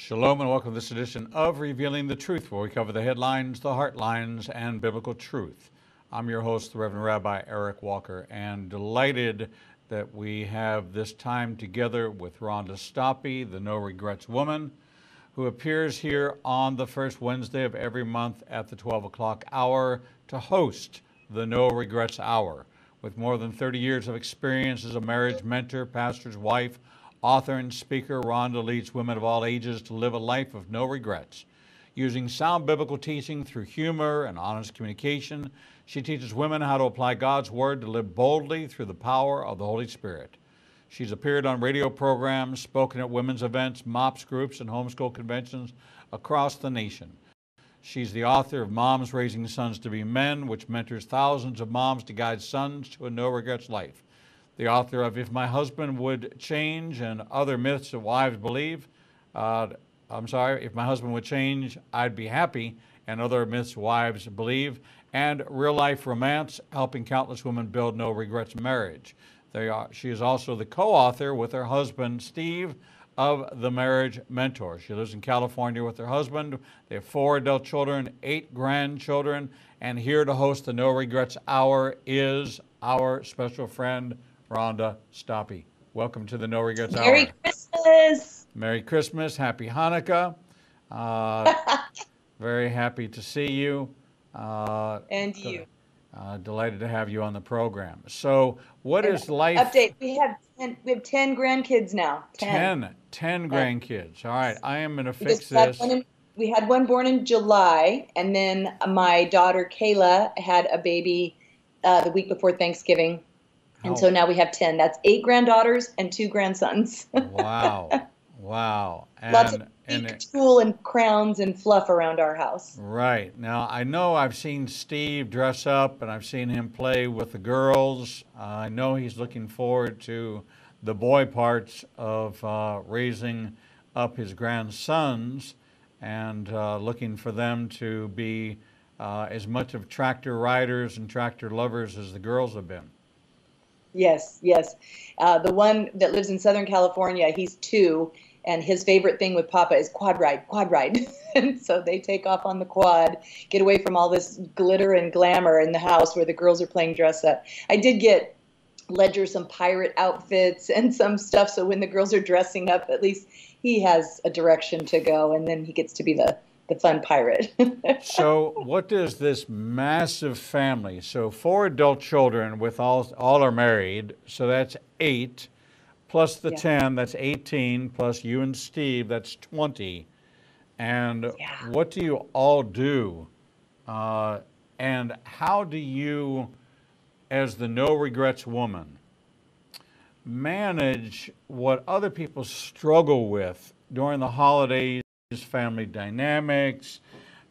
Shalom and welcome to this edition of Revealing the Truth, where we cover the headlines, the heartlines, and biblical truth. I'm your host, the Reverend Rabbi Eric Walker, and delighted that we have this time together with Rhonda Stoppe, the No Regrets woman, who appears here on the first Wednesday of every month at the 12 o'clock hour to host the No Regrets Hour. With more than 30 years of experience as a marriage mentor, pastor's wife, author, and speaker, Rhonda leads women of all ages to live a life of no regrets. Using sound biblical teaching through humor and honest communication, she teaches women how to apply God's Word to live boldly through the power of the Holy Spirit. She's appeared on radio programs, spoken at women's events, MOPS groups, and homeschool conventions across the nation. She's the author of Moms Raising Sons to Be Men, which mentors thousands of moms to guide sons to a no regrets life. The author of If My Husband Would Change and Other Myths that Wives Believe. Uh, I'm sorry, If My Husband Would Change, I'd Be Happy, and Other Myths Wives Believe. And Real Life Romance, helping countless women build no regrets marriage. Are, she is also the co author with her husband, Steve of the Marriage Mentor. She lives in California with her husband. They have four adult children, eight grandchildren, and here to host the No Regrets Hour is our special friend, Rhonda Stoppe. Welcome to the No Regrets Merry Hour. Merry Christmas. Merry Christmas. Happy Hanukkah. Uh, very happy to see you. Uh, and you. Uh, delighted to have you on the program. So, what and is life? Update: We have ten, we have ten grandkids now. Ten. Ten, 10 grandkids. All right, I am going to fix this. In, we had one born in July, and then my daughter Kayla had a baby uh, the week before Thanksgiving, and oh. so now we have ten. That's eight granddaughters and two grandsons. wow, wow, and, lots of and tulle and crowns and fluff around our house. Right. Now, I know I've seen Steve dress up and I've seen him play with the girls. Uh, I know he's looking forward to the boy parts of uh, raising up his grandsons and uh, looking for them to be uh, as much of tractor riders and tractor lovers as the girls have been. Yes, yes. Uh, the one that lives in Southern California, he's two and his favorite thing with Papa is quad ride, quad ride. and so they take off on the quad, get away from all this glitter and glamour in the house where the girls are playing dress up. I did get Ledger some pirate outfits and some stuff, so when the girls are dressing up, at least he has a direction to go, and then he gets to be the the fun pirate. so, what does this massive family? So, four adult children with all all are married, so that's eight plus the yeah. 10, that's 18, plus you and Steve, that's 20. And yeah. what do you all do? Uh, and how do you, as the no regrets woman, manage what other people struggle with during the holidays, family dynamics?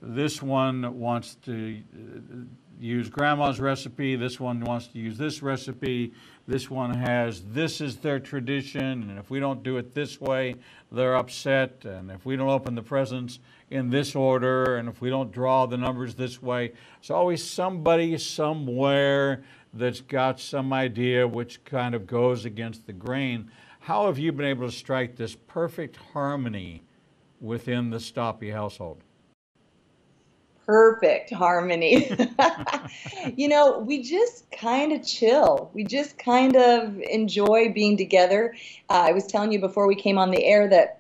This one wants to uh, use grandma's recipe, this one wants to use this recipe this one has this is their tradition, and if we don't do it this way, they're upset. And if we don't open the presents in this order, and if we don't draw the numbers this way, it's always somebody somewhere that's got some idea which kind of goes against the grain. How have you been able to strike this perfect harmony within the Stoppe household? perfect harmony. you know, we just kind of chill. We just kind of enjoy being together. Uh, I was telling you before we came on the air that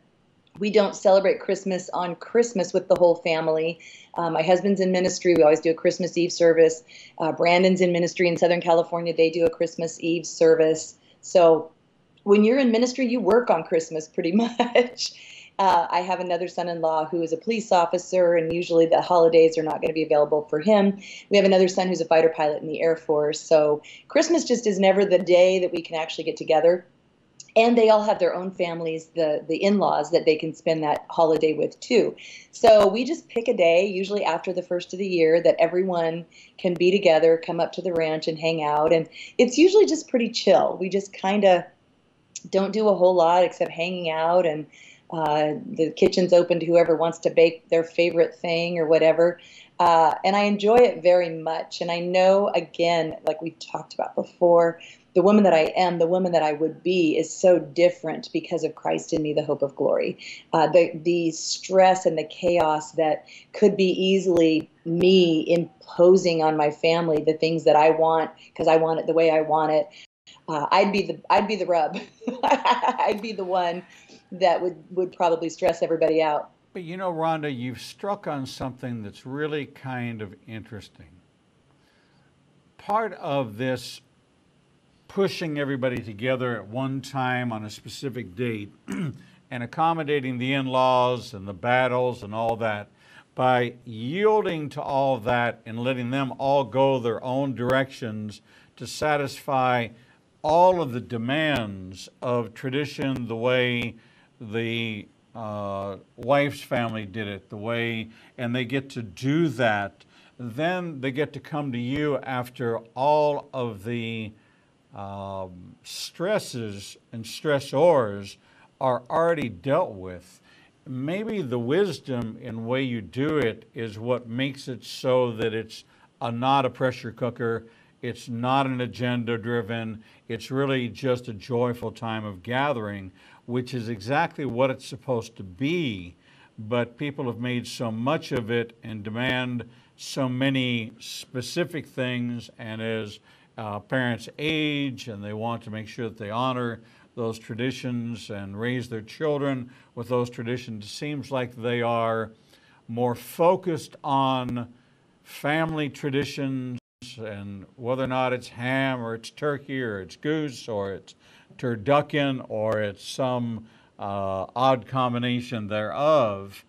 we don't celebrate Christmas on Christmas with the whole family. Uh, my husband's in ministry. We always do a Christmas Eve service. Uh, Brandon's in ministry in Southern California. They do a Christmas Eve service. So when you're in ministry, you work on Christmas pretty much. Uh, I have another son in law who is a police officer, and usually the holidays are not going to be available for him. We have another son who's a fighter pilot in the Air Force. So Christmas just is never the day that we can actually get together. And they all have their own families, the, the in laws that they can spend that holiday with too. So we just pick a day, usually after the first of the year, that everyone can be together, come up to the ranch and hang out. And it's usually just pretty chill. We just kind of don't do a whole lot except hanging out and uh, the kitchen's open to whoever wants to bake their favorite thing or whatever. Uh, and I enjoy it very much. And I know, again, like we've talked about before, the woman that I am, the woman that I would be, is so different because of Christ in me, the hope of glory. Uh, the the stress and the chaos that could be easily me imposing on my family the things that I want because I want it the way I want it. Uh, I'd be the I'd be the rub. I'd be the one that would would probably stress everybody out. But you know, Rhonda, you've struck on something that's really kind of interesting. Part of this pushing everybody together at one time on a specific date and accommodating the in laws and the battles and all that, by yielding to all that and letting them all go their own directions to satisfy all of the demands of tradition, the way the uh, wife's family did it, the way, and they get to do that. Then they get to come to you after all of the um, stresses and stressors are already dealt with. Maybe the wisdom in way you do it is what makes it so that it's a, not a pressure cooker, it's not an agenda driven, it's really just a joyful time of gathering, which is exactly what it's supposed to be. But people have made so much of it and demand so many specific things, and as uh, parents age and they want to make sure that they honor those traditions and raise their children with those traditions. It seems like they are more focused on family traditions and whether or not it's ham or it's turkey or it's goose or it's turducken or it's some uh, odd combination thereof.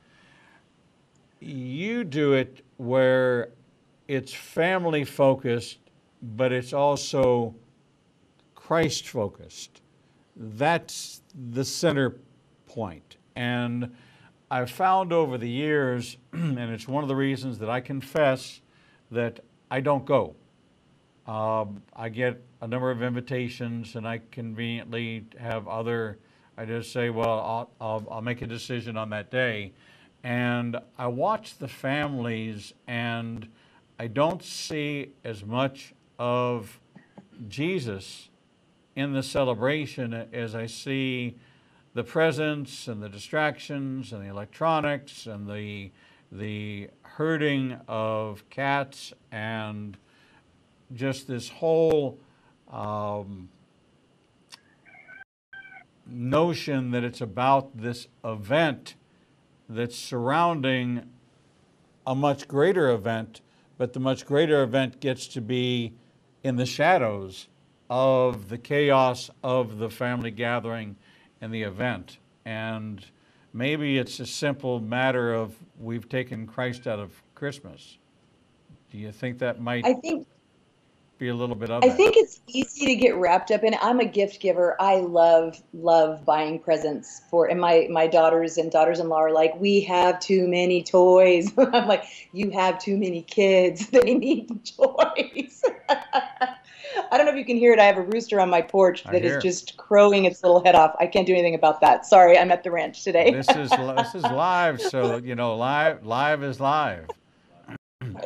You do it where it's family focused but it's also Christ focused. That's the center point. And I've found over the years, and it's one of the reasons that I confess that I don't go. Um, I get a number of invitations, and I conveniently have other. I just say, well, I'll, I'll, I'll make a decision on that day. And I watch the families, and I don't see as much of Jesus in the celebration as I see the presents and the distractions and the electronics and the the herding of cats and just this whole um, notion that it's about this event that's surrounding a much greater event, but the much greater event gets to be in the shadows of the chaos of the family gathering and the event. And maybe it's a simple matter of we've taken Christ out of Christmas. Do you think that might I think be a little bit of I that? think it's easy to get wrapped up in it. I'm a gift giver. I love love buying presents for and my my daughters and daughters-in-law are like, "We have too many toys." I'm like, "You have too many kids. They need toys." I don't know if you can hear it. I have a rooster on my porch that is just crowing its little head off. I can't do anything about that. Sorry, I'm at the ranch today. this is this is live, so you know, live live is live.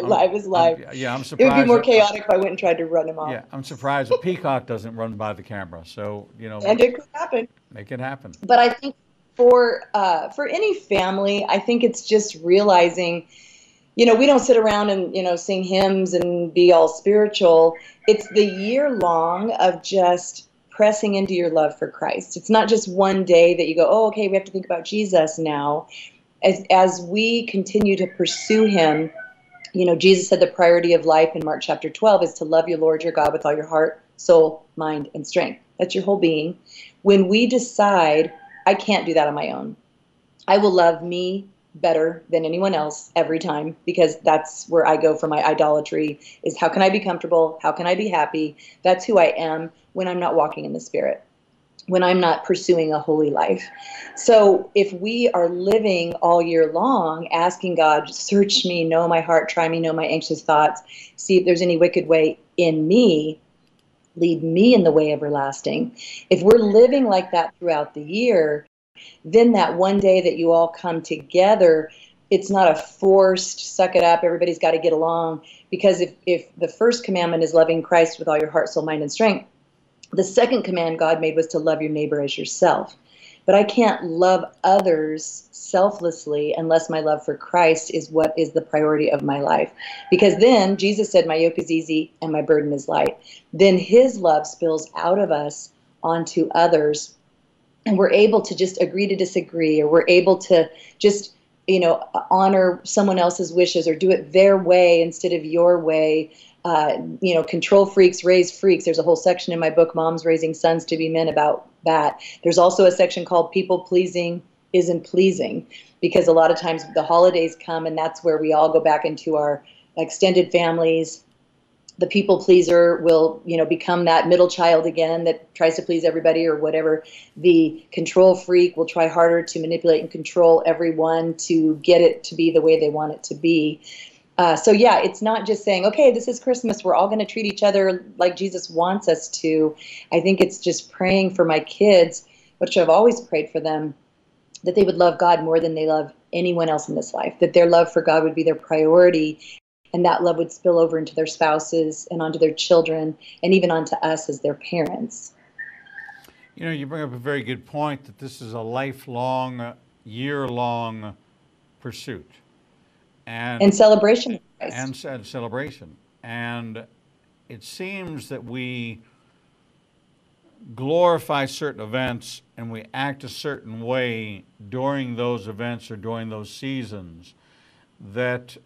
Live is live. I'm- yeah, I'm surprised. it would be more chaotic if I went and tried to run him off. Yeah, I'm surprised a peacock doesn't run by the camera. So you know, And it could happen. make it happen. but I think for uh, for any family, I think it's just realizing, you know, we don't sit around and you know sing hymns and be all spiritual. It's the year long of just pressing into your love for Christ. It's not just one day that you go, oh, okay, we have to think about Jesus now. As as we continue to pursue Him, you know, Jesus said the priority of life in Mark chapter 12 is to love your Lord your God with all your heart, soul, mind, and strength. That's your whole being. When we decide, I can't do that on my own, I will love me better than anyone else every time because that's where I go for my idolatry is how can I be comfortable? How can I be happy? That's who I am when I'm not walking in the spirit. When I'm not pursuing a holy life. So, if we are living all year long asking God, search me, know my heart, try me, know my anxious thoughts, see if there's any wicked way in me, lead me in the way everlasting. If we're living like that throughout the year, then that one day that you all come together, it's not a forced suck it up, everybody's got to get along. Because if, if the first commandment is loving Christ with all your heart, soul, mind, and strength, The second command God made was to love your neighbor as yourself. But I can't love others selflessly unless my love for Christ is what is the priority of my life. Because then Jesus said, My yoke is easy and my burden is light. Then his love spills out of us onto others. And we're able to just agree to disagree, or we're able to just you know honor someone else's wishes or do it their way instead of your way uh, you know control freaks raise freaks. There's a whole section in my book moms raising sons to be men about that. There's also a section called people pleasing isn't pleasing because a lot of times the holidays come and that's where we all go back into our extended families. The people pleaser will you know become that middle child again that tries to please everybody or whatever. The control freak will try harder to manipulate and control everyone to get it to be the way they want it to be uh, so yeah it's not just saying okay this is christmas we're all going to treat each other like jesus wants us to i think it's just praying for my kids which i've always prayed for them that they would love god more than they love anyone else in this life that their love for god would be their priority and that love would spill over into their spouses and onto their children and even onto us as their parents. You know, you bring up a very good point that this is a lifelong, year long pursuit. And, and celebration. And, and celebration. And it seems that we glorify certain events and we act a certain way during those events or during those seasons that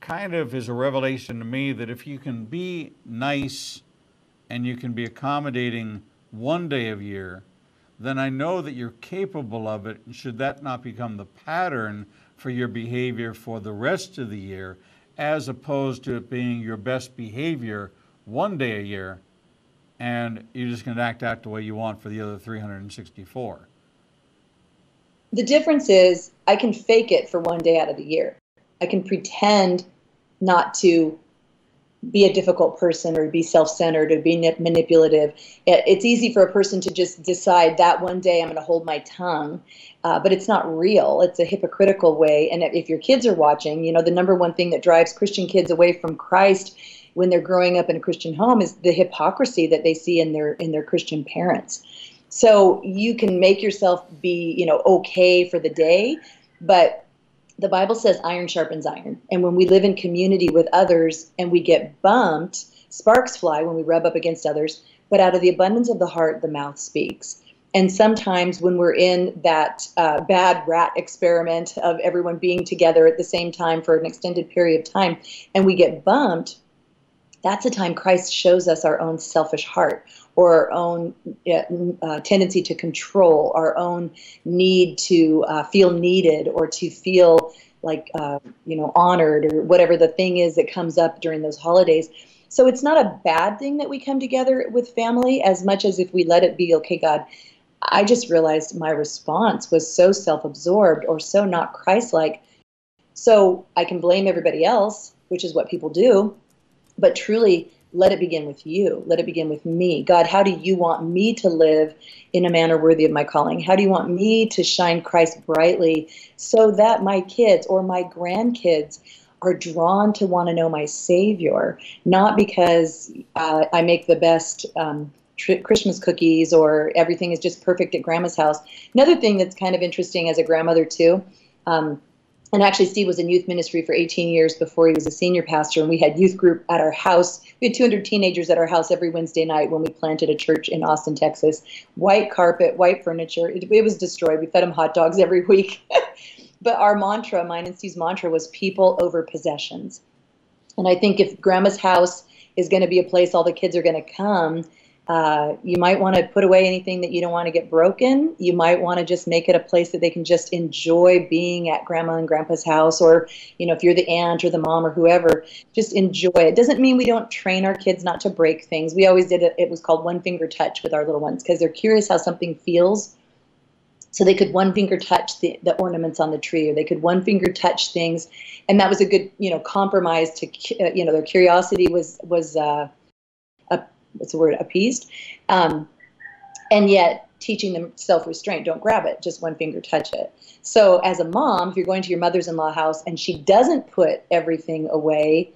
kind of is a revelation to me that if you can be nice and you can be accommodating one day of year, then I know that you're capable of it. And should that not become the pattern for your behavior for the rest of the year, as opposed to it being your best behavior one day a year, and you're just going to act out the way you want for the other 364? The difference is I can fake it for one day out of the year. I can pretend not to be a difficult person or be self-centered or be manipulative. It's easy for a person to just decide that one day I'm going to hold my tongue, uh, but it's not real. It's a hypocritical way. And if your kids are watching, you know the number one thing that drives Christian kids away from Christ when they're growing up in a Christian home is the hypocrisy that they see in their in their Christian parents. So you can make yourself be you know okay for the day, but the Bible says iron sharpens iron. And when we live in community with others and we get bumped, sparks fly when we rub up against others, but out of the abundance of the heart, the mouth speaks. And sometimes when we're in that uh, bad rat experiment of everyone being together at the same time for an extended period of time and we get bumped, that's the time Christ shows us our own selfish heart or our own uh, tendency to control, our own need to uh, feel needed or to feel like uh, you know honored or whatever the thing is that comes up during those holidays. So it's not a bad thing that we come together with family as much as if we let it be okay, God. I just realized my response was so self-absorbed or so not Christ-like. So I can blame everybody else, which is what people do, but truly let it begin with you. Let it begin with me. God, how do you want me to live in a manner worthy of my calling? How do you want me to shine Christ brightly so that my kids or my grandkids are drawn to want to know my Savior, not because uh, I make the best um, Christmas cookies or everything is just perfect at grandma's house. Another thing that's kind of interesting as a grandmother, too. Um, and actually, Steve was in youth ministry for 18 years before he was a senior pastor. And we had youth group at our house. We had 200 teenagers at our house every Wednesday night when we planted a church in Austin, Texas. White carpet, white furniture. It, it was destroyed. We fed them hot dogs every week. but our mantra, mine and Steve's mantra, was people over possessions. And I think if grandma's house is going to be a place all the kids are going to come, uh, you might want to put away anything that you don't want to get broken. You might want to just make it a place that they can just enjoy being at grandma and grandpa's house, or you know, if you're the aunt or the mom or whoever, just enjoy it. Doesn't mean we don't train our kids not to break things. We always did it. It was called one finger touch with our little ones because they're curious how something feels. So they could one finger touch the, the ornaments on the tree, or they could one finger touch things, and that was a good, you know, compromise to, uh, you know, their curiosity was was. Uh, what's the word appeased um, and yet teaching them self-restraint don't grab it just one finger touch it so as a mom if you're going to your mother's-in-law house and she doesn't put everything away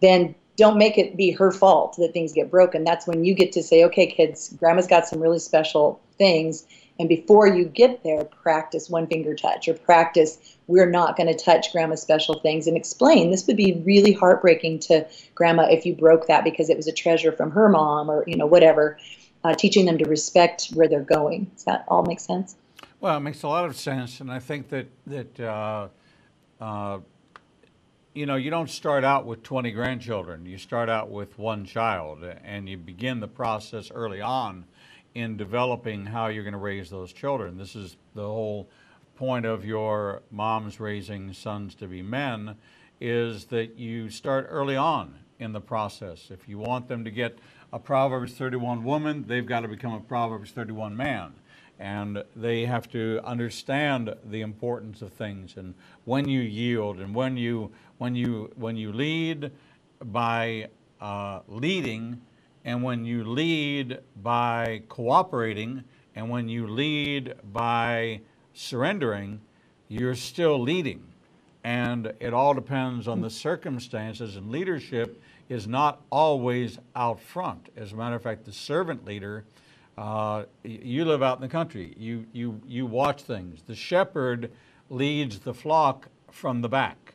then don't make it be her fault that things get broken. That's when you get to say, okay, kids, grandma's got some really special things. And before you get there, practice one finger touch or practice, we're not going to touch grandma's special things and explain. This would be really heartbreaking to grandma if you broke that because it was a treasure from her mom or, you know, whatever. Uh, teaching them to respect where they're going. Does that all make sense? Well, it makes a lot of sense. And I think that, that, uh, uh, you know, you don't start out with 20 grandchildren. You start out with one child, and you begin the process early on in developing how you're going to raise those children. This is the whole point of your mom's raising sons to be men is that you start early on in the process. If you want them to get a Proverbs 31 woman, they've got to become a Proverbs 31 man and they have to understand the importance of things and when you yield and when you when you when you lead by uh, leading and when you lead by cooperating and when you lead by surrendering you're still leading and it all depends on the circumstances and leadership is not always out front as a matter of fact the servant leader uh, you live out in the country. You, you, you watch things. The shepherd leads the flock from the back.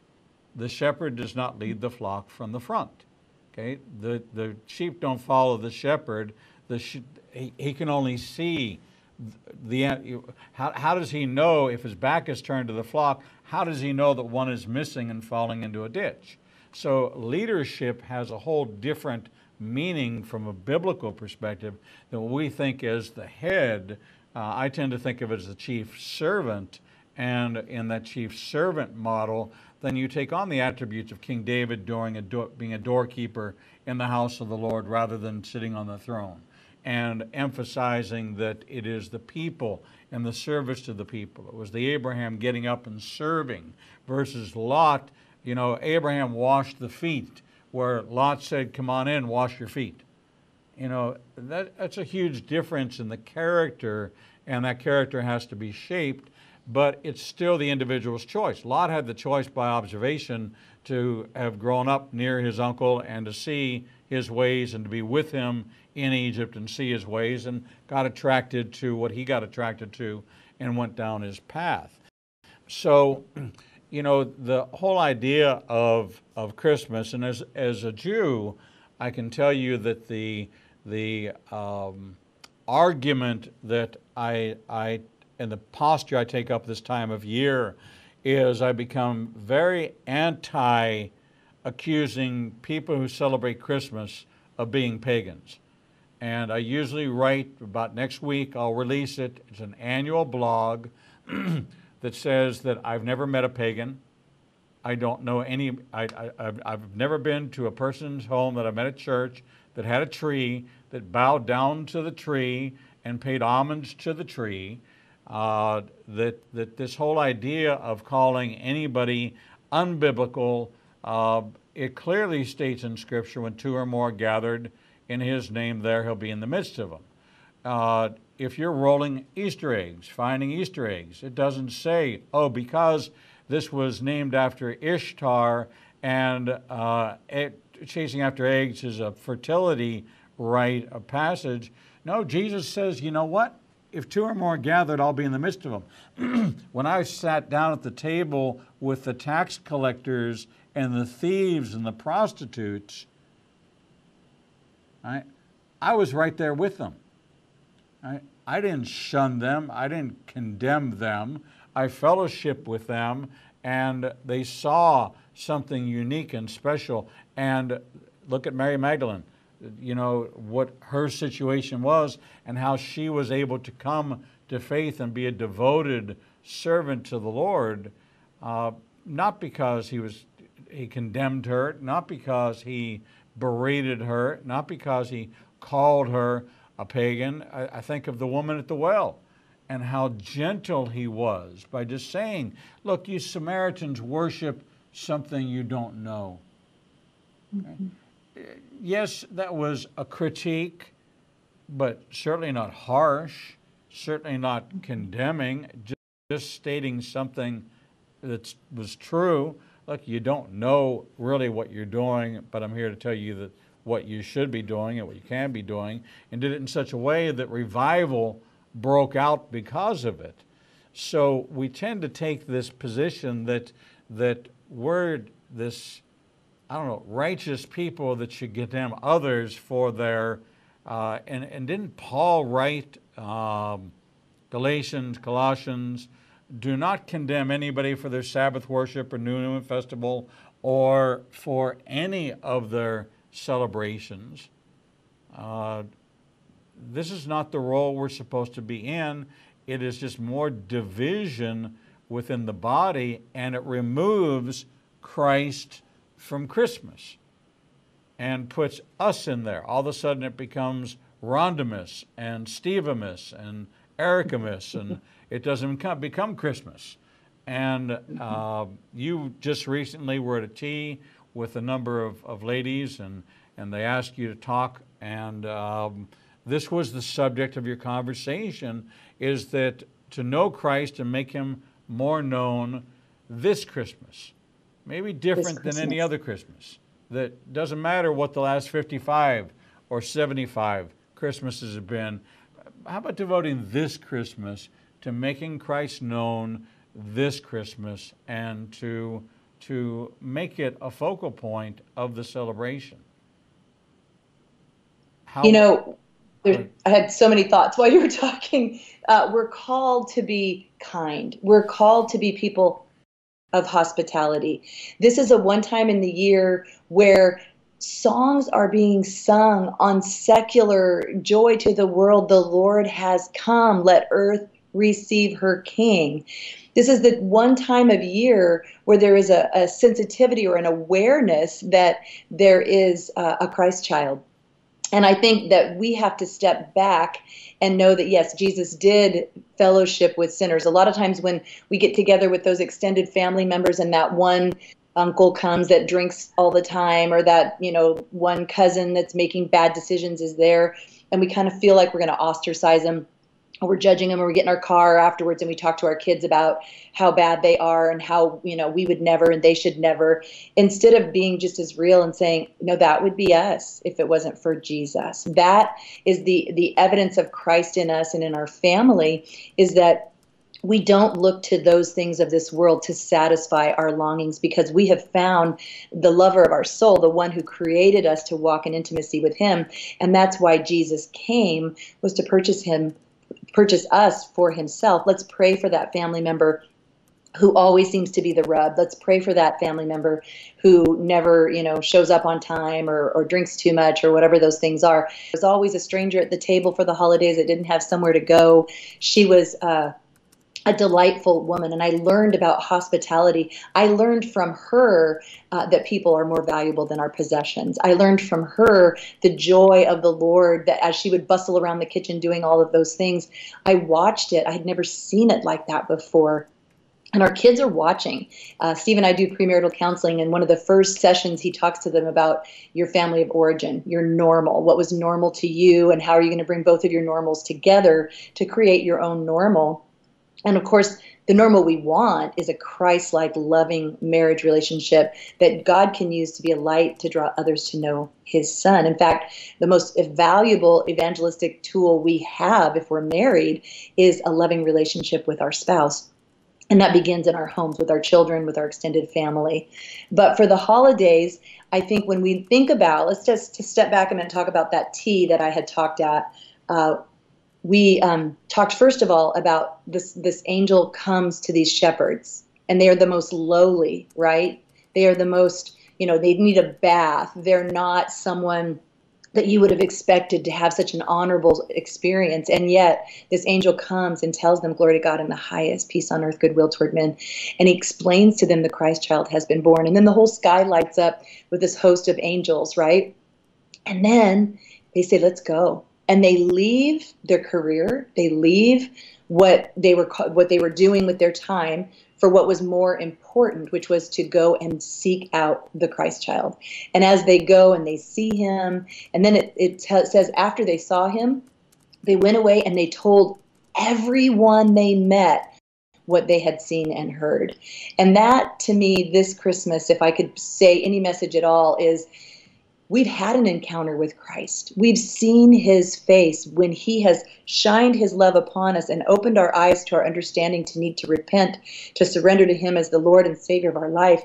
The shepherd does not lead the flock from the front. Okay, the, the sheep don't follow the shepherd. The he, he can only see the, how, how does he know if his back is turned to the flock? How does he know that one is missing and falling into a ditch? So leadership has a whole different meaning from a biblical perspective than what we think as the head. Uh, I tend to think of it as the chief servant, and in that chief servant model, then you take on the attributes of King David during a do- being a doorkeeper in the house of the Lord rather than sitting on the throne, and emphasizing that it is the people and the service to the people. It was the Abraham getting up and serving versus Lot. You know, Abraham washed the feet where Lot said, Come on in, wash your feet. You know, that, that's a huge difference in the character, and that character has to be shaped, but it's still the individual's choice. Lot had the choice by observation to have grown up near his uncle and to see his ways and to be with him in Egypt and see his ways and got attracted to what he got attracted to and went down his path. So, you know, the whole idea of, of Christmas, and as, as a Jew, I can tell you that the, the um, argument that I, I, and the posture I take up this time of year is I become very anti accusing people who celebrate Christmas of being pagans. And I usually write about next week, I'll release it. It's an annual blog. that says that I've never met a pagan. I don't know any, I, I've never been to a person's home that I met at church that had a tree, that bowed down to the tree and paid homage to the tree. Uh, that, that this whole idea of calling anybody unbiblical, uh, it clearly states in Scripture when two or more gathered in His name, there He'll be in the midst of them. Uh, if you're rolling Easter eggs, finding Easter eggs. It doesn't say, oh, because this was named after Ishtar and uh, it, chasing after eggs is a fertility rite, a passage. No, Jesus says, you know what? If two or more gathered, I'll be in the midst of them. when I sat down at the table with the tax collectors and the thieves and the prostitutes, I, I was right there with them. I, I didn't shun them, I didn't condemn them. I fellowship with them, and they saw something unique and special. And look at Mary Magdalene, you know, what her situation was and how she was able to come to faith and be a devoted servant to the Lord, uh, not because he was he condemned her, not because he berated her, not because he called her a pagan. I, I think of the woman at the well and how gentle he was by just saying, Look, you Samaritans worship something you don't know. Mm-hmm. Yes, that was a critique, but certainly not harsh, certainly not condemning, just, just stating something that was true. look, you don't know really what you're doing, but I'm here to tell you that what you should be doing and what you can be doing, and did it in such a way that revival broke out because of it. So we tend to take this position that that we're this, I don't know, righteous people that should condemn others for their, uh, and and didn't Paul write um, Galatians, Colossians? Do not condemn anybody for their Sabbath worship or New Moon festival or for any of their celebrations. Uh, this is not the role we're supposed to be in. It is just more division within the body, and it removes Christ from Christmas and puts us in there. All of a sudden, it becomes Rhondamus and Stevemus and Ericamus, and it doesn't become, become Christmas. And uh, you just recently were at a tea with a number of, of ladies, and, and they asked you to talk, and um, this was the subject of your conversation, is that to know Christ and make him more known this Christmas, maybe different than any other Christmas. That doesn't matter what the last 55 or 75 Christmases have been. How about devoting this Christmas to making Christ known this Christmas and to, to make it a focal point of the celebration? How, you know, there, I had so many thoughts while you were talking. Uh, we're called to be kind. We're called to be people of hospitality. This is a one time in the year where songs are being sung on secular joy to the world. The Lord has come. Let earth receive her king. This is the one time of year where there is a, a sensitivity or an awareness that there is a, a Christ child and I think that we have to step back and know that yes, Jesus did fellowship with sinners. A lot of times when we get together with those extended family members and that one uncle comes that drinks all the time or that, you know, one cousin that's making bad decisions is there and we kind of feel like we're going to ostracize them we're judging them or we get in our car afterwards and we talk to our kids about how bad they are and how you know we would never and they should never instead of being just as real and saying no that would be us if it wasn't for jesus that is the the evidence of christ in us and in our family is that we don't look to those things of this world to satisfy our longings because we have found the lover of our soul, the one who created us to walk in intimacy with him. And that's why Jesus came was to purchase him purchase us for himself. Let's pray for that family member who always seems to be the rub. Let's pray for that family member who never, you know, shows up on time or, or drinks too much or whatever those things are. There's always a stranger at the table for the holidays that didn't have somewhere to go. She was uh, a delightful woman and I learned about hospitality. I learned from her uh, that people are more valuable than our possessions. I learned from her the joy of the Lord that as she would bustle around the kitchen doing all of those things, I watched it. I had never seen it like that before. And our kids are watching. Uh, Steve and I do premarital counseling, and one of the first sessions, he talks to them about your family of origin, your normal, what was normal to you, and how are you going to bring both of your normals together to create your own normal. And of course, the normal we want is a Christ like, loving marriage relationship that God can use to be a light to draw others to know His Son. In fact, the most valuable evangelistic tool we have if we're married is a loving relationship with our spouse. And that begins in our homes with our children, with our extended family. But for the holidays, I think when we think about, let's just to step back a minute and talk about that tea that I had talked at. Uh, we um, talked first of all about this this angel comes to these shepherds and they are the most lowly right? They are the most you know they need a bath. They're not someone that you would have expected to have such an honorable experience. And yet this angel comes and tells them glory to god in the highest peace on earth goodwill toward men. And he explains to them the christ child has been born. And then the whole sky lights up with this host of angels right? And then they say let's go and they leave their career, they leave what they were what they were doing with their time for what was more important, which was to go and seek out the Christ child. And as they go and they see him, and then it, it t- says after they saw him, they went away and they told everyone they met what they had seen and heard. And that, to me, this Christmas, if I could say any message at all, is we've had an encounter with Christ. We've seen his face when he has shined his love upon us and opened our eyes to our understanding to need to repent, to surrender to him as the Lord and Savior of our life.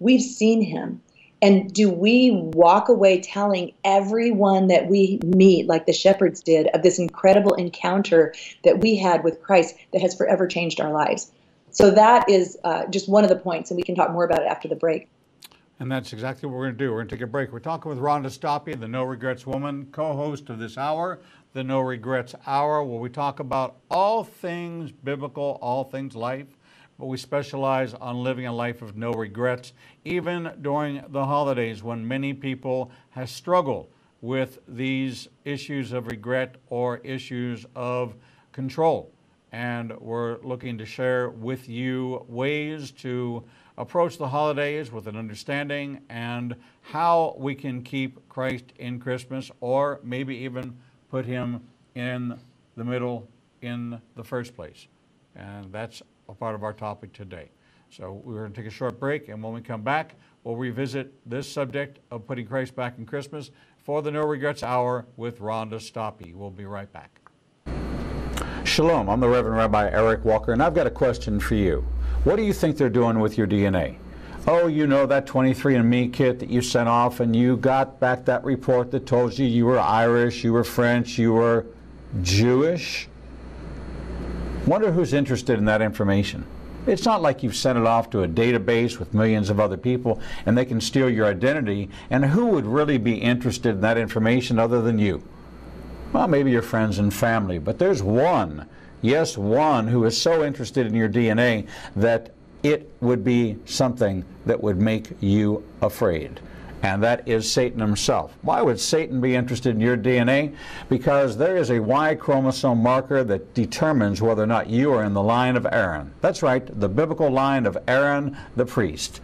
We've seen him. And do we walk away telling everyone that we meet, like the shepherds did, of this incredible encounter that we had with Christ that has forever changed our lives? So that is uh, just one of the points, and we can talk more about it after the break. And that's exactly what we're going to do. We're going to take a break. We're talking with Rhonda Stoppe, the No Regrets Woman, co host of this hour, the No Regrets Hour, where we talk about all things biblical, all things life, but we specialize on living a life of no regrets, even during the holidays when many people have struggled with these issues of regret or issues of control. And we're looking to share with you ways to approach the holidays with an understanding and how we can keep Christ in Christmas or maybe even put him in the middle in the first place. And that's a part of our topic today. So we're going to take a short break, and when we come back, we'll revisit this subject of putting Christ back in Christmas for the No Regrets Hour with Rhonda Stoppe. We'll be right back. Shalom, I'm the Reverend Rabbi Eric Walker, and I've got a question for you. What do you think they're doing with your DNA? Oh, you know that 23andMe kit that you sent off, and you got back that report that told you you were Irish, you were French, you were Jewish? Wonder who's interested in that information. It's not like you've sent it off to a database with millions of other people and they can steal your identity. And who would really be interested in that information other than you? Well, maybe your friends and family, but there's one, yes, one who is so interested in your DNA that it would be something that would make you afraid and that is Satan himself. Why would Satan be interested in your DNA? Because there is a Y chromosome marker that determines whether or not you are in the line of Aaron. That's right, the biblical line of Aaron the priest.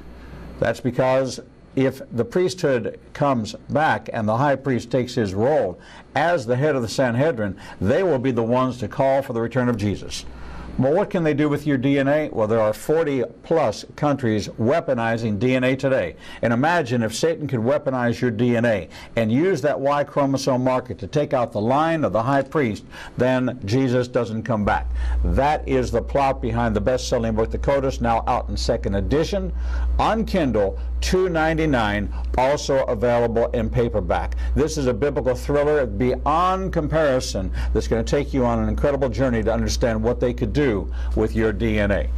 That's because if the priesthood comes back and the high priest takes his role as the head of the Sanhedrin, they will be the ones to call for the return of Jesus. Well, what can they do with your DNA? Well, there are 40 plus countries weaponizing DNA today. And imagine if Satan could weaponize your DNA and use that Y chromosome marker to take out the line of the high priest, then Jesus doesn't come back. That is the plot behind the best selling book, The Codus, now out in second edition on Kindle, $2.99, also available in paperback. This is a biblical thriller beyond comparison that's going to take you on an incredible journey to understand what they could do do with your DNA.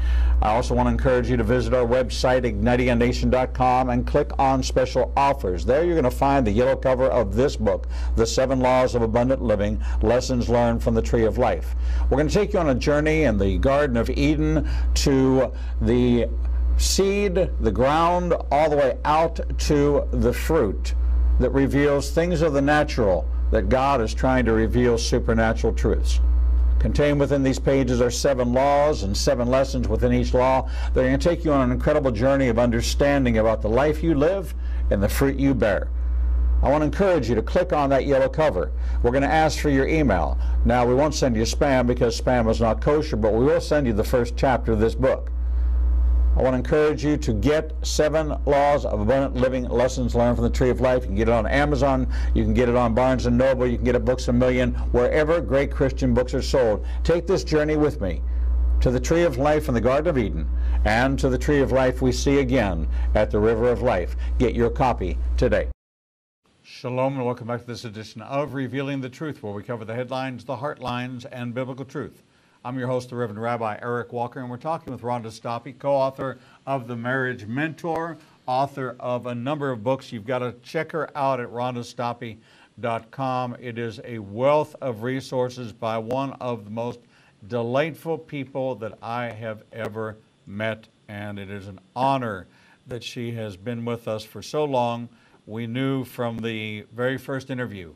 I also want to encourage you to visit our website, ignitingnation.com, and click on special offers. There you're going to find the yellow cover of this book, The Seven Laws of Abundant Living Lessons Learned from the Tree of Life. We're going to take you on a journey in the Garden of Eden to the seed, the ground, all the way out to the fruit that reveals things of the natural that God is trying to reveal supernatural truths. Contained within these pages are seven laws and seven lessons within each law. They're going to take you on an incredible journey of understanding about the life you live and the fruit you bear. I want to encourage you to click on that yellow cover. We're going to ask for your email. Now, we won't send you spam because spam is not kosher, but we will send you the first chapter of this book. I want to encourage you to get Seven Laws of Abundant Living Lessons Learned from the Tree of Life. You can get it on Amazon. You can get it on Barnes & Noble. You can get it Books A Million, wherever great Christian books are sold. Take this journey with me to the Tree of Life in the Garden of Eden and to the Tree of Life we see again at the River of Life. Get your copy today. Shalom and welcome back to this edition of Revealing the Truth, where we cover the headlines, the heart lines, and biblical truth. I'm your host, the Reverend Rabbi Eric Walker, and we're talking with Rhonda Stoppe, co author of The Marriage Mentor, author of a number of books. You've got to check her out at rhondastoppe.com. It is a wealth of resources by one of the most delightful people that I have ever met, and it is an honor that she has been with us for so long. We knew from the very first interview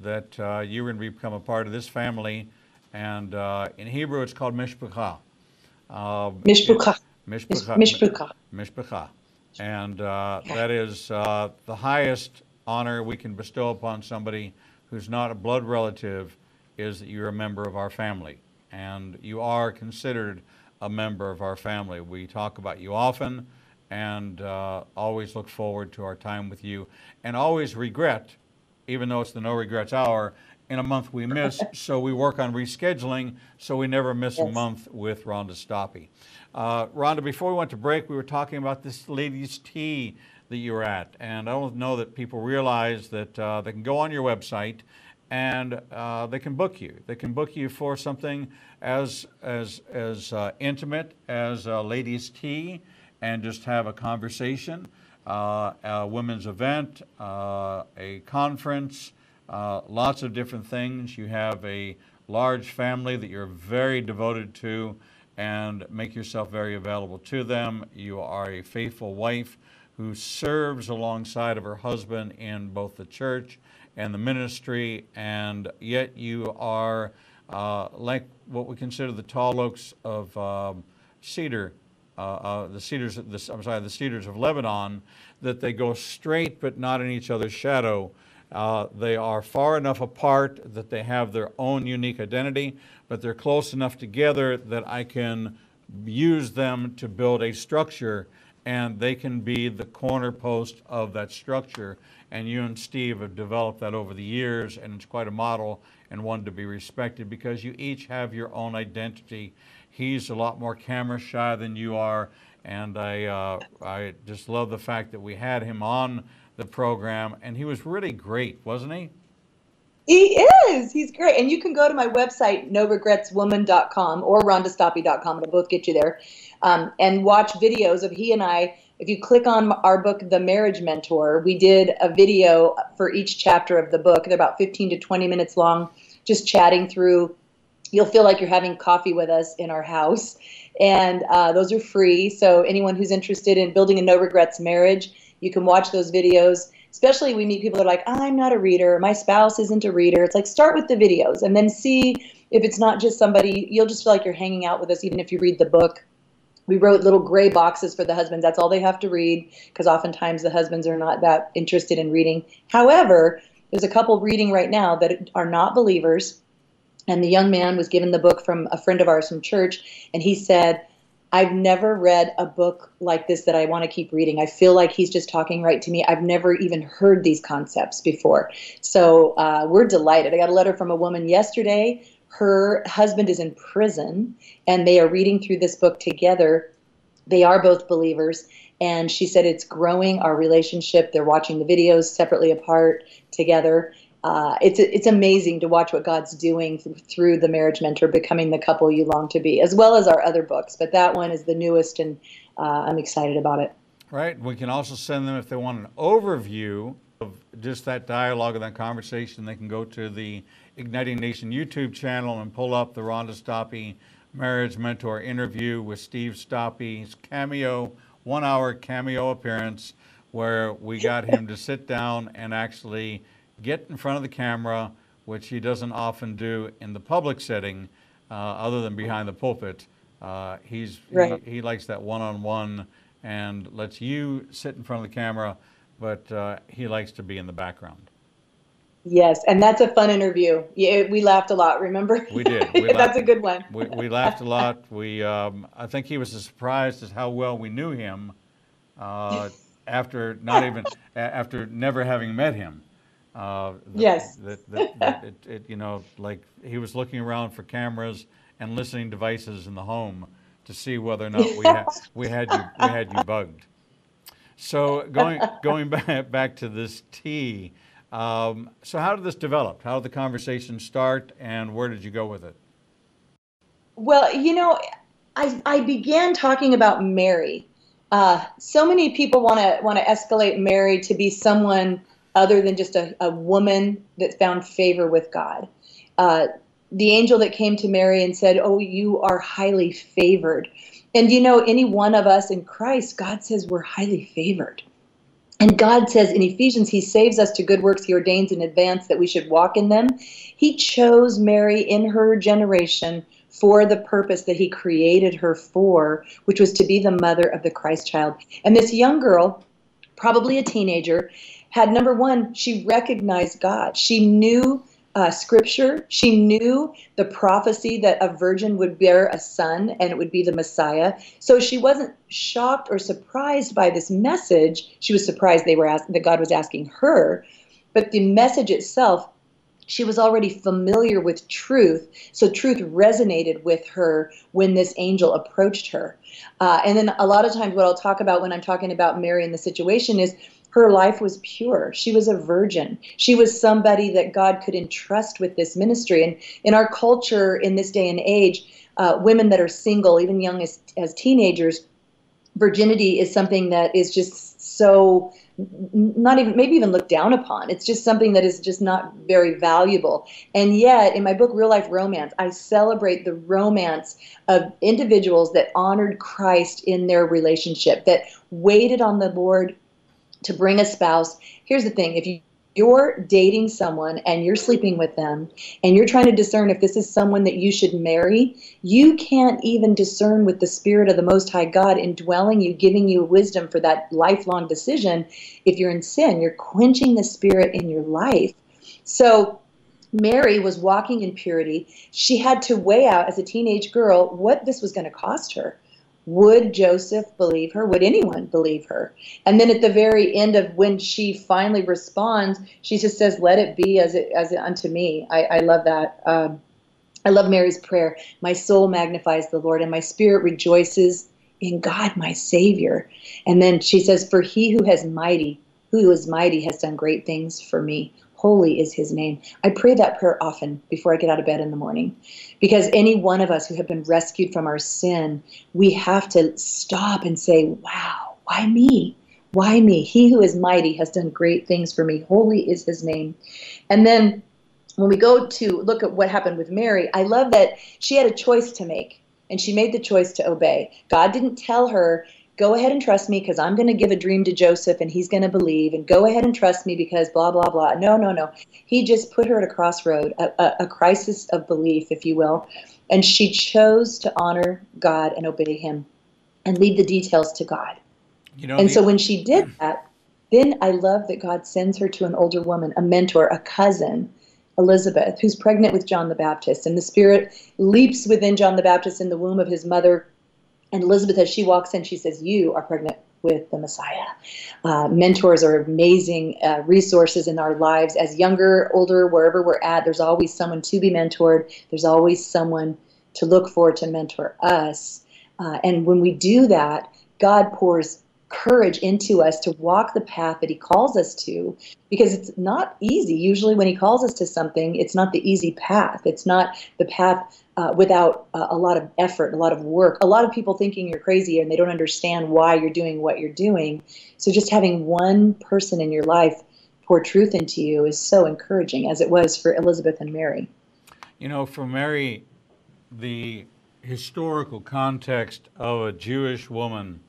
that uh, you were going to become a part of this family and uh, in Hebrew it's called mishpacha. Uh, mishpacha. Mishpacha. Mishpacha. And uh, yeah. that is uh, the highest honor we can bestow upon somebody who's not a blood relative is that you're a member of our family. And you are considered a member of our family. We talk about you often and uh, always look forward to our time with you and always regret, even though it's the no regrets hour, in a month we miss, so we work on rescheduling so we never miss yes. a month with Rhonda Stoppe. Uh, Rhonda, before we went to break, we were talking about this ladies' tea that you're at, and I don't know that people realize that uh, they can go on your website and uh, they can book you. They can book you for something as as as uh, intimate as a ladies' tea, and just have a conversation, uh, a women's event, uh, a conference, uh, lots of different things. You have a large family that you're very devoted to, and make yourself very available to them. You are a faithful wife who serves alongside of her husband in both the church and the ministry, and yet you are uh, like what we consider the tall oaks of um, cedar, uh, uh, the cedars. The, I'm sorry, the cedars of Lebanon, that they go straight but not in each other's shadow. Uh, they are far enough apart that they have their own unique identity, but they're close enough together that I can use them to build a structure and they can be the corner post of that structure. And you and Steve have developed that over the years, and it's quite a model and one to be respected because you each have your own identity. He's a lot more camera shy than you are, and I, uh, I just love the fact that we had him on the program, and he was really great, wasn't he? He is. He's great. And you can go to my website, noregretswoman.com or rhondastoppe.com. It'll both get you there. Um, and watch videos of he and I. If you click on our book, The Marriage Mentor, we did a video for each chapter of the book. They're about 15 to 20 minutes long, just chatting through. You'll feel like you're having coffee with us in our house. And uh, those are free. So anyone who's interested in building a no regrets marriage, you can watch those videos especially we meet people that are like, I'm not a reader, my spouse isn't a reader. It's like start with the videos and then see if it's not just somebody, you'll just feel like you're hanging out with us even if you read the book. We wrote little gray boxes for the husbands. That's all they have to read because oftentimes the husbands are not that interested in reading. However, there's a couple reading right now that are not believers. And the young man was given the book from a friend of ours from church, and he said, I've never read a book like this that I want to keep reading. I feel like he's just talking right to me. I've never even heard these concepts before. So uh, we're delighted. I got a letter from a woman yesterday. Her husband is in prison, and they are reading through this book together. They are both believers. And she said it's growing our relationship. They're watching the videos separately apart together uh, it's it's amazing to watch what God's doing through the marriage mentor, becoming the couple you long to be, as well as our other books. But that one is the newest, and uh, I'm excited about it. Right. We can also send them if they want an overview of just that dialogue and that conversation. They can go to the Igniting Nation YouTube channel and pull up the Rhonda Stoppe marriage mentor interview with Steve Stoppe's cameo, one-hour cameo appearance, where we got him to sit down and actually get in front of the camera, which he doesn't often do in the public setting, uh, other than behind the pulpit. Uh, he's right. he, he, likes that one-on-one and lets you sit in front of the camera, but uh, he likes to be in the background. Yes, and that's a fun interview. Yeah, we laughed a lot. Remember? We did. We that's a good one. we, we laughed a lot. We um, I think he was as surprised as how well we knew him uh, after not even after never having met him. Uh, yes. That, that, that it, it, you know, like he was looking around for cameras and listening devices in the home to see whether or not we had, we had you we had you bugged. So going going back back to this tea. Um, so how did this develop? How did the conversation start, and where did you go with it? Well, you know, I I began talking about Mary. Uh, so many people want to want to escalate Mary to be someone other than just a, a woman that found favor with God. Uh, the angel that came to Mary and said, Oh, you are highly favored. And you know, any one of us in Christ, God says we're highly favored. And God says in Ephesians, He saves us to good works He ordains in advance that we should walk in them. He chose Mary in her generation for the purpose that He created her for, which was to be the mother of the Christ child. And this young girl, probably a teenager, had number one, she recognized God. She knew uh, scripture. She knew the prophecy that a virgin would bear a son and it would be the Messiah. So she wasn't shocked or surprised by this message. She was surprised they were ask- that God was asking her, but the message itself she was already familiar with truth, so truth resonated with her when this angel approached her. Uh, and then a lot of times, what I'll talk about when I'm talking about Mary and the situation is her life was pure. She was a virgin. She was somebody that God could entrust with this ministry. And in our culture, in this day and age, uh, women that are single, even young as, as teenagers, virginity is something that is just so not even maybe even looked down upon it's just something that is just not very valuable and yet in my book real life romance i celebrate the romance of individuals that honored christ in their relationship that waited on the lord to bring a spouse here's the thing if you you're dating someone and you're sleeping with them and you're trying to discern if this is someone that you should marry, you can't even discern with the Spirit of the Most High God indwelling you, giving you wisdom for that lifelong decision. If you're in sin, you're quenching the Spirit in your life. So, Mary was walking in purity. She had to weigh out as a teenage girl what this was going to cost her. Would Joseph believe her? Would anyone believe her? And then at the very end of when she finally responds, she just says, "Let it be as it as it unto me." I, I love that. Um, I love Mary's prayer. My soul magnifies the Lord, and my spirit rejoices in God, my Savior. And then she says, "For He who has mighty, who is mighty, has done great things for me. Holy is his name. I pray that prayer often before I get out of bed in the morning because any one of us who have been rescued from our sin, we have to stop and say, Wow, why me? Why me? He who is mighty has done great things for me. Holy is his name. And then when we go to look at what happened with Mary, I love that she had a choice to make and she made the choice to obey. God didn't tell her go ahead and trust me because I'm going to give a dream to Joseph and he's going to believe, and go ahead and trust me because blah, blah, blah. No, no, no. He just put her at a crossroad, a, a, a crisis of belief, if you will. And she chose to honor God and obey him and leave the details to God. You know, and the, so when she did mm. that, then I love that God sends her to an older woman, a mentor, a cousin, Elizabeth, who's pregnant with John the Baptist. And the Spirit leaps within John the Baptist in the womb of his mother and Elizabeth, as she walks in, she says, You are pregnant with the Messiah. Uh, mentors are amazing uh, resources in our lives. As younger, older, wherever we're at, there's always someone to be mentored, there's always someone to look for to mentor us. Uh, and when we do that, God pours courage into us to walk the path that he calls us to because it's not easy usually when he calls us to something it's not the easy path it's not the path uh, without uh, a lot of effort a lot of work a lot of people thinking you're crazy and they don't understand why you're doing what you're doing so just having one person in your life pour truth into you is so encouraging as it was for elizabeth and mary you know for mary the historical context of a jewish woman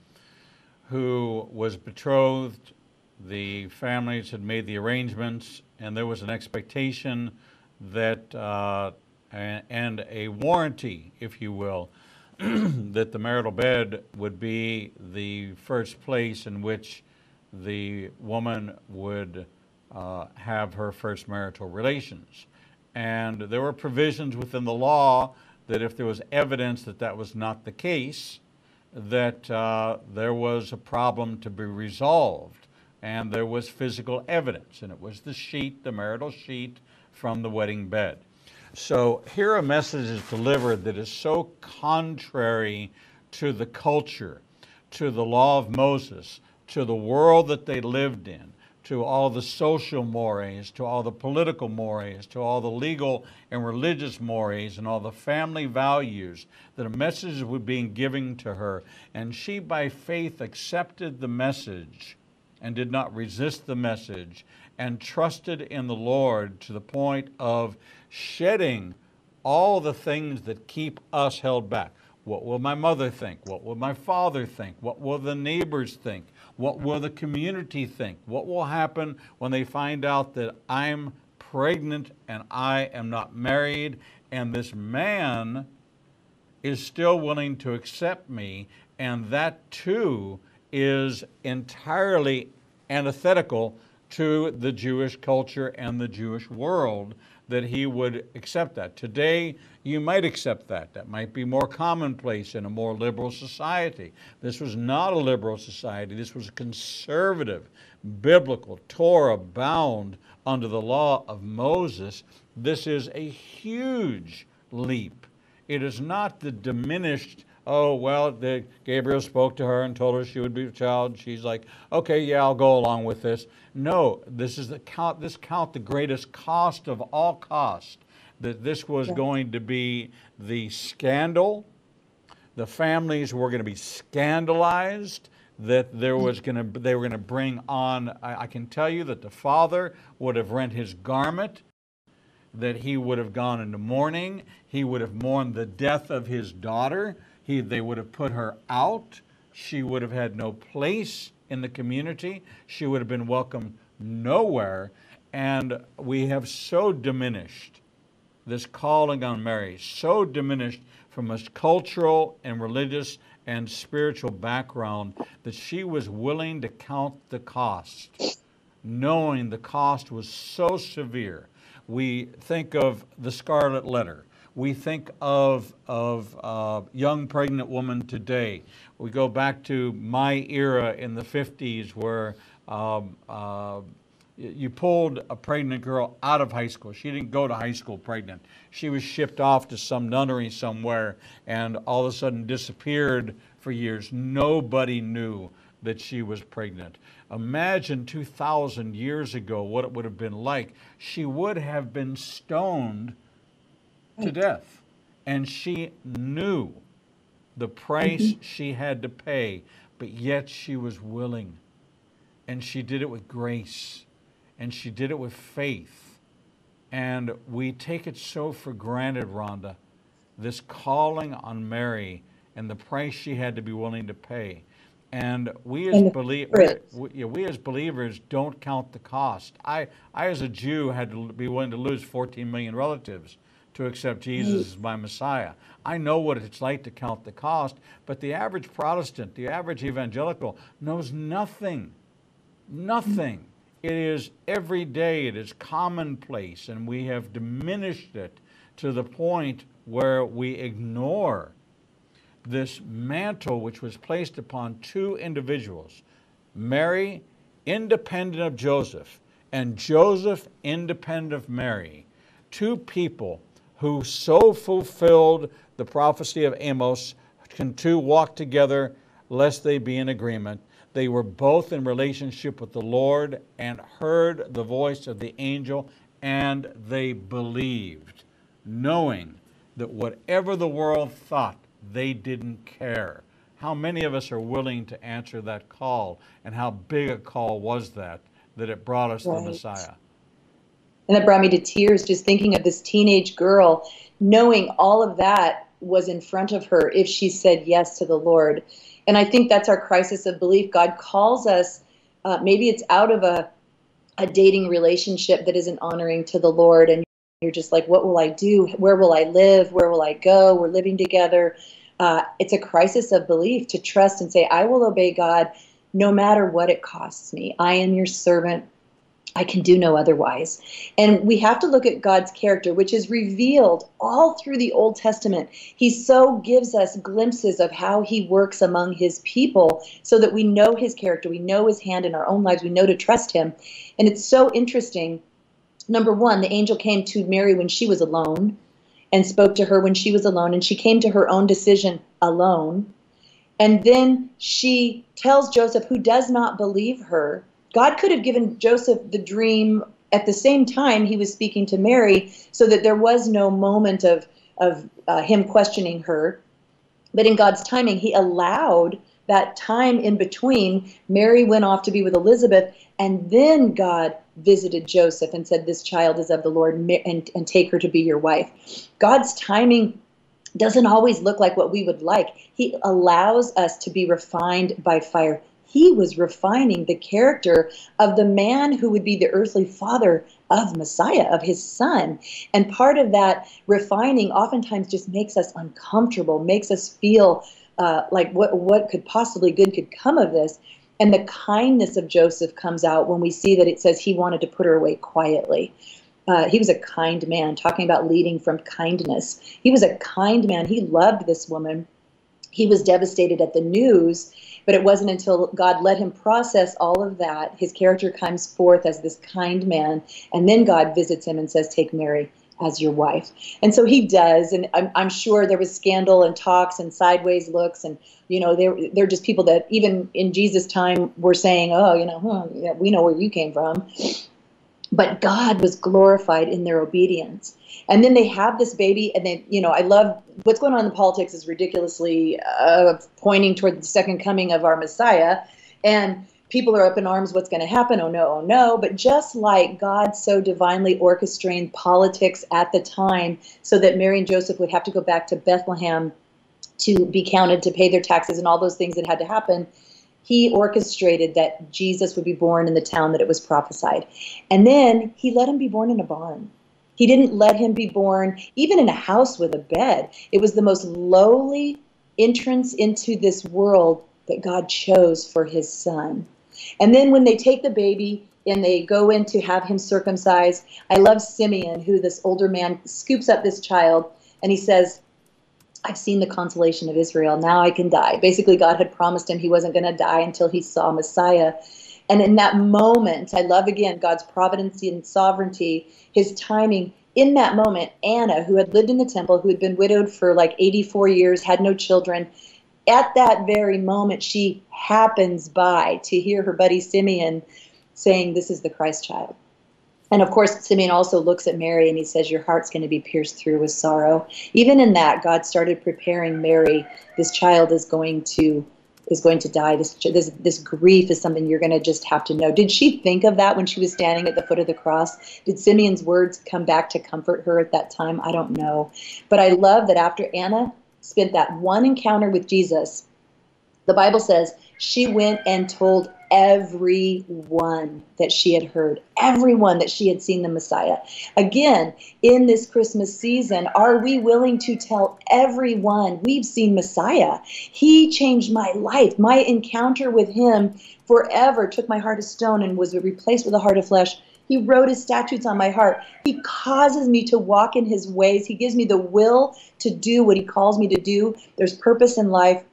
who was betrothed. The families had made the arrangements, and there was an expectation that, uh, and a warranty, if you will, that the marital bed would be the first place in which the woman would uh, have her first marital relations. And there were provisions within the law that if there was evidence that that was not the case, that uh, there was a problem to be resolved, and there was physical evidence, and it was the sheet, the marital sheet from the wedding bed. So here a message is delivered that is so contrary to the culture, to the law of Moses, to the world that they lived in, to all the social mores, to all the political mores, to all the legal and religious mores, and all the family values that a message was being given to her. And she, by faith, accepted the message and did not resist the message and trusted in the Lord to the point of shedding all the things that keep us held back. What will my mother think? What will my father think? What will the neighbors think? What will the community think? What will happen when they find out that I'm pregnant and I am not married and this man is still willing to accept me and that too is entirely antithetical to the Jewish culture and the Jewish world that he would accept that. Today, you might accept that. That might be more commonplace in a more liberal society. This was not a liberal society. This was a conservative, biblical, Torah bound under the law of Moses. This is a huge leap. It is not the diminished oh well the, gabriel spoke to her and told her she would be a child. She's like okay yeah i'll go along with this. No this is the count this count the greatest cost of all cost that this was yes. going to be the scandal. The families were going to be scandalized that there mm. was going to they were going to bring on I, I can tell you that the father would have rent his garment that he would have gone into mourning he would have mourned the death of his daughter he, they would have put her out. She would have had no place in the community. She would have been welcome nowhere. And we have so diminished this calling on Mary, so diminished from a cultural and religious and spiritual background that she was willing to count the cost, knowing the cost was so severe. We think of the Scarlet Letter we think of, of uh, young pregnant woman today. We go back to my era in the 50s where um, uh, you pulled a pregnant girl out of high school. She didn't go to high school pregnant. She was shipped off to some nunnery somewhere and all of a sudden disappeared for years. Nobody knew that she was pregnant. Imagine 2,000 years ago what it would have been like. She would have been stoned to death. And she knew the price mm-hmm. she had to pay, but yet she was willing. And she did it with grace. And she did it with faith. And we take it so for granted, Rhonda, this calling on Mary and the price she had to be willing to pay. And we as believers, we, we, as believers don't count the cost. I, I as a Jew had to be willing to lose 14 million relatives to accept Jesus as my Messiah. I know what it's like to count the cost, but the average Protestant, the average evangelical, knows nothing. Nothing. It is every day, it is commonplace, and we have diminished it to the point where we ignore this mantle which was placed upon two individuals Mary, independent of Joseph, and Joseph, independent of Mary. Two people who so fulfilled the prophecy of Amos, can two walk together lest they be in agreement. They were both in relationship with the Lord and heard the voice of the angel, and they believed, knowing that whatever the world thought, they didn't care. How many of us are willing to answer that call, and how big a call was that that it brought us right. the Messiah? And that brought me to tears just thinking of this teenage girl, knowing all of that was in front of her if she said yes to the Lord. And I think that's our crisis of belief. God calls us, uh, maybe it's out of a, a dating relationship that isn't honoring to the Lord. And you're just like, what will I do? Where will I live? Where will I go? We're living together. Uh, it's a crisis of belief to trust and say, I will obey God no matter what it costs me. I am your servant. I can do no otherwise. And we have to look at God's character, which is revealed all through the Old Testament. He so gives us glimpses of how he works among his people so that we know his character, we know his hand in our own lives, we know to trust him. And it's so interesting. Number one, the angel came to Mary when she was alone and spoke to her when she was alone, and she came to her own decision alone. And then she tells Joseph, who does not believe her, God could have given Joseph the dream at the same time he was speaking to Mary, so that there was no moment of of uh, him questioning her. But in God's timing, He allowed that time in between. Mary went off to be with Elizabeth, and then God visited Joseph and said, "This child is of the Lord, and, and take her to be your wife." God's timing doesn't always look like what we would like. He allows us to be refined by fire he was refining the character of the man who would be the earthly father of Messiah, of his son. And part of that refining oftentimes just makes us uncomfortable, makes us feel uh, like what, what could possibly good could come of this. And the kindness of Joseph comes out when we see that it says he wanted to put her away quietly. uh, he was a kind man, talking about leading from kindness. He was a kind man. He loved this woman. He was devastated at the news, but it wasn't until God let him process all of that, his character comes forth as this kind man, and then God visits him and says, Take Mary as your wife. And so he does, and I'm, I'm sure there was scandal and talks and sideways looks, and you know they're they're just people that even in Jesus' time were saying, oh, you know, huh, yeah, we know where you came from. But God was glorified in their obedience. And then they have this baby, and then you know, I love what's going on in the politics is ridiculously uh, pointing toward the second coming of our Messiah. And people are up in arms what's going to happen oh no oh no but just like god so divinely orchestrated politics at the time so that mary and joseph would have to go back to bethlehem to be counted to pay their taxes and all those things that had to happen he orchestrated that Jesus would be born in the town that it was prophesied. And then he let him be born in a barn. He didn't let him be born even in a house with a bed. It was the most lowly entrance into this world that God chose for his son. And then when they take the baby and they go in to have him circumcised, I love Simeon, who this older man scoops up this child and he says, I've seen the consolation of Israel. Now I can die. Basically, God had promised him he wasn't going to die until he saw Messiah. And in that moment, I love again God's providence and sovereignty, his timing. In that moment, Anna, who had lived in the temple, who had been widowed for like 84 years, had no children, at that very moment, she happens by to hear her buddy Simeon saying, This is the Christ child. And of course, Simeon also looks at Mary and he says, Your heart's going to be pierced through with sorrow. Even in that, God started preparing Mary. This child is going to is going to die. This this this grief is something you're going to just have to know. Did she think of that when she was standing at the foot of the cross? Did Simeon's words come back to comfort her at that time? I don't know. But I love that after Anna spent that one encounter with Jesus, the Bible says she went and told everyone that she had heard, everyone that she had seen the Messiah. Again, in this Christmas season, are we willing to tell everyone we've seen Messiah? He changed my life. My encounter with him forever took my heart of stone and was replaced with a heart of flesh. He wrote his statutes on my heart. He causes me to walk in his ways. He gives me the will to do what he calls me to do. There's purpose in life.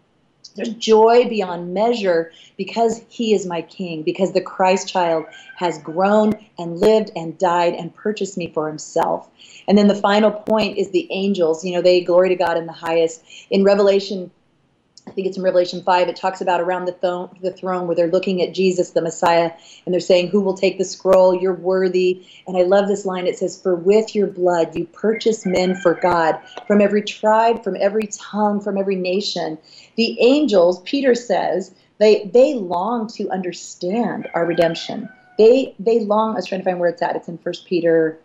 Joy beyond measure because he is my king, because the Christ child has grown and lived and died and purchased me for himself. And then the final point is the angels. You know, they glory to God in the highest. In Revelation I think it's in Revelation 5, it talks about around the, th- the throne where they're looking at Jesus, the Messiah, and they're saying, Who will take the scroll? You're worthy. And I love this line. It says, For with your blood you purchase men for God from every tribe, from every tongue, from every nation. The angels, Peter says, they, they long to understand our redemption. They, they long, I was trying to find where it's at. It's in First Peter.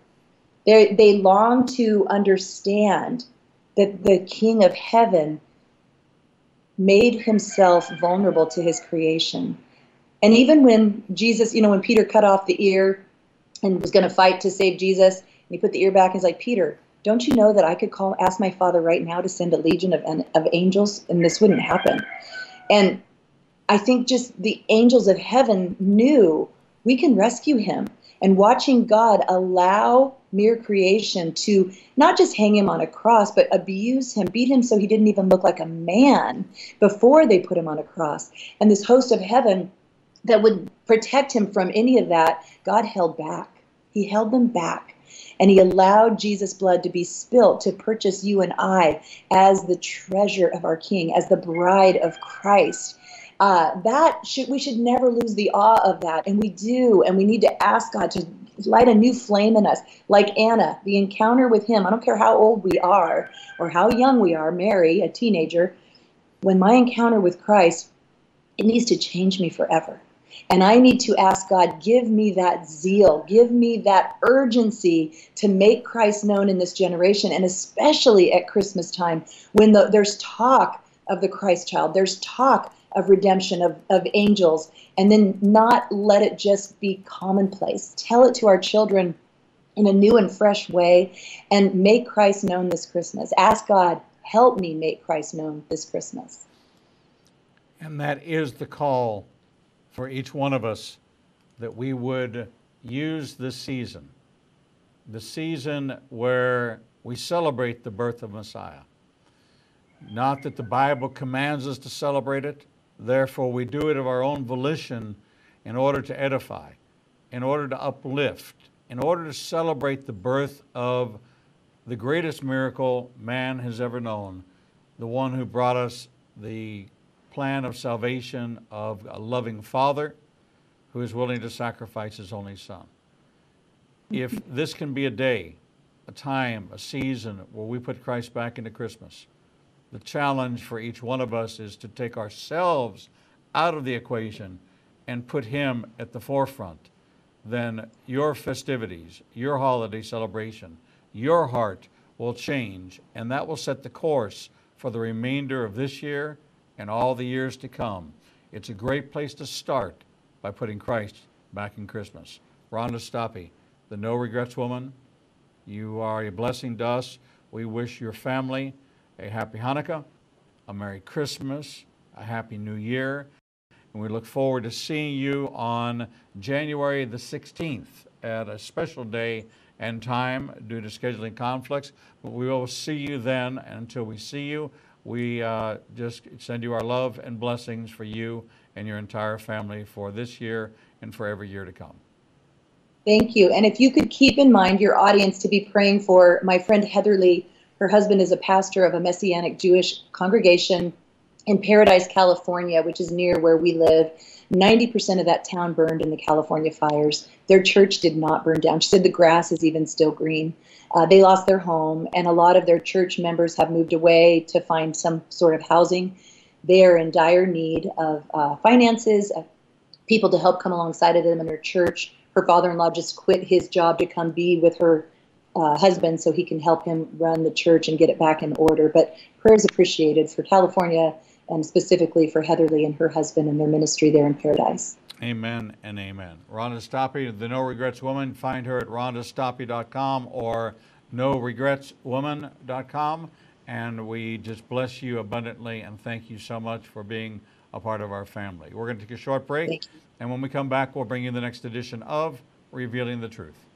They, they long to understand that the King of heaven made himself vulnerable to his creation. And even when Jesus, you know, when Peter cut off the ear and was going to fight to save Jesus, and he put the ear back, he's like, Peter, don't you know that I could call, ask my father right now to send a legion of, of angels and this wouldn't happen? And I think just the angels of heaven knew we can rescue him. And watching God allow mere creation to not just hang him on a cross, but abuse him, beat him so he didn't even look like a man before they put him on a cross. And this host of heaven that would protect him from any of that, God held back. He held them back. And he allowed Jesus' blood to be spilt to purchase you and I as the treasure of our King, as the bride of Christ. Uh, that should we should never lose the awe of that, and we do, and we need to ask God to light a new flame in us. Like Anna, the encounter with him, I don't care how old we are or how young we are, Mary, a teenager, when my encounter with Christ, it needs to change me forever. And I need to ask God, give me that zeal, give me that urgency to make Christ known in this generation, and especially at Christmas time when the, there's talk of the Christ child, there's talk of redemption, of, of angels, and then not let it just be commonplace. Tell it to our children in a new and fresh way and make Christ known this Christmas. Ask God, help me make Christ known this Christmas. And that is the call for each one of us that we would use this season the season where we celebrate the birth of Messiah. Not that the Bible commands us to celebrate it, therefore, we do it of our own volition in order to edify, in order to uplift, in order to celebrate the birth of the greatest miracle man has ever known, the one who brought us the plan of salvation of a loving Father who is willing to sacrifice his only Son. If this can be a day, a time, a season where we put Christ back into Christmas, the challenge for each one of us is to take ourselves out of the equation and put Him at the forefront. Then your festivities, your holiday celebration, your heart will change, and that will set the course for the remainder of this year and all the years to come. It's a great place to start by putting Christ back in Christmas. Rhonda Stoppe, the No Regrets Woman, you are a blessing to us. We wish your family a happy Hanukkah, a Merry Christmas, a Happy New Year, and we look forward to seeing you on January the 16th at a special day and time due to scheduling conflicts. But we will see you then. And until we see you, we uh, just send you our love and blessings for you and your entire family for this year and for every year to come. Thank you. And if you could keep in mind your audience to be praying for my friend Heather Lee. Her husband is a pastor of a Messianic Jewish congregation in Paradise, California, which is near where we live. 90% of that town burned in the California fires. Their church did not burn down. She said the grass is even still green. Uh, they lost their home, and a lot of their church members have moved away to find some sort of housing. They are in dire need of uh, finances, of people to help come alongside of them in their church. Her father in law just quit his job to come be with her uh, husband so he can help him run the church and get it back in order. But prayers appreciated for California and specifically for Heather Lee and her husband and their ministry there in Paradise. Amen and amen. Rhonda Stoppe, the No Regrets Woman, find her at rhondastoppe.com or noregretswoman.com. And we just bless you abundantly and thank you so much for being a part of our family. We're going to take a short break. And when we come back, we'll bring you the next edition of Revealing the Truth.